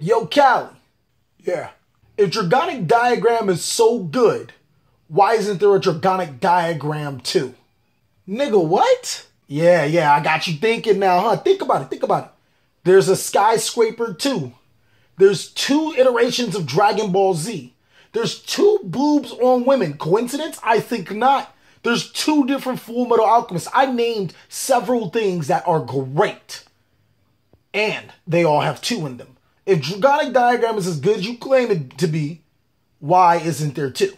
Yo, Cali, Yeah. if Dragonic Diagram is so good, why isn't there a Dragonic Diagram too? Nigga, what? Yeah, yeah, I got you thinking now, huh? Think about it, think about it. There's a Skyscraper too. There's two iterations of Dragon Ball Z. There's two boobs on women. Coincidence? I think not. There's two different Full Metal Alchemists. I named several things that are great. And they all have two in them. If Dragonic Diagram is as good as you claim it to be, why isn't there two?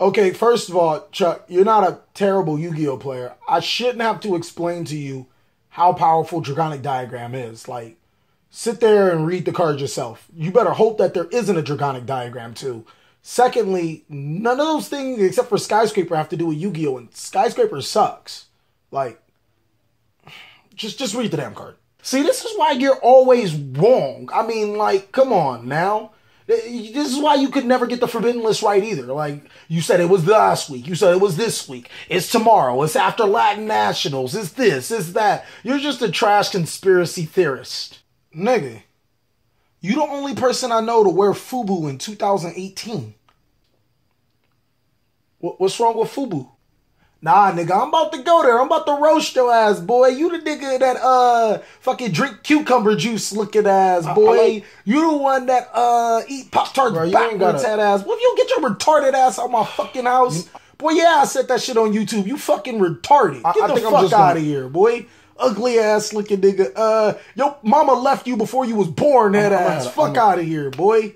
Okay, first of all, Chuck, you're not a terrible Yu Gi Oh player. I shouldn't have to explain to you how powerful Dragonic Diagram is. Like, sit there and read the cards yourself. You better hope that there isn't a Dragonic Diagram too. Secondly, none of those things except for Skyscraper have to do with Yu Gi Oh! and Skyscraper sucks. Like, just just read the damn card. See, this is why you're always wrong. I mean, like, come on now. This is why you could never get the forbidden list right either. Like you said, it was last week. You said it was this week. It's tomorrow. It's after Latin Nationals. It's this. It's that. You're just a trash conspiracy theorist, nigga. You the only person I know to wear FUBU in 2018. What's wrong with FUBU? Nah, nigga, I'm about to go there. I'm about to roast your ass, boy. You the nigga that uh fucking drink cucumber juice looking ass, boy. I like- you the one that uh eat Pop Tarts Bro, you ain't backwards gotta- head ass. What if you get your retarded ass out my fucking house? Boy, yeah, I said that shit on YouTube. You fucking retarded. Get I the fuck out gonna- of here, boy. Ugly ass looking nigga. Uh, your mama left you before you was born, head I'm- ass. Fuck out of here, boy.